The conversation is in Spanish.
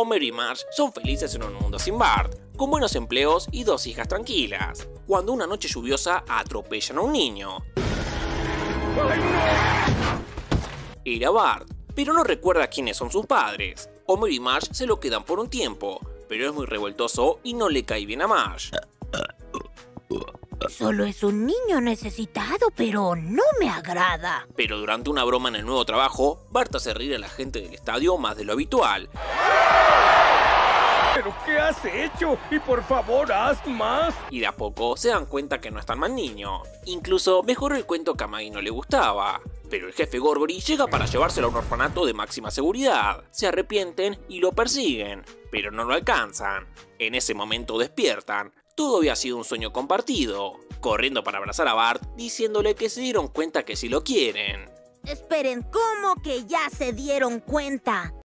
Homer y Marge son felices en un mundo sin Bart, con buenos empleos y dos hijas tranquilas, cuando una noche lluviosa atropellan a un niño. Era Bart, pero no recuerda quiénes son sus padres. Homer y Marge se lo quedan por un tiempo, pero es muy revoltoso y no le cae bien a Marge. Solo es un niño necesitado, pero no me agrada. Pero durante una broma en el nuevo trabajo, Bart hace reír a la gente del estadio más de lo habitual. ¿Pero qué has hecho? Y por favor, haz más. Y de a poco se dan cuenta que no es tan mal niño. Incluso mejoró el cuento que a Maggie no le gustaba. Pero el jefe Gorgory llega para llevárselo a un orfanato de máxima seguridad. Se arrepienten y lo persiguen, pero no lo alcanzan. En ese momento despiertan. Todo había sido un sueño compartido. Corriendo para abrazar a Bart, diciéndole que se dieron cuenta que sí lo quieren. Esperen, ¿cómo que ya se dieron cuenta?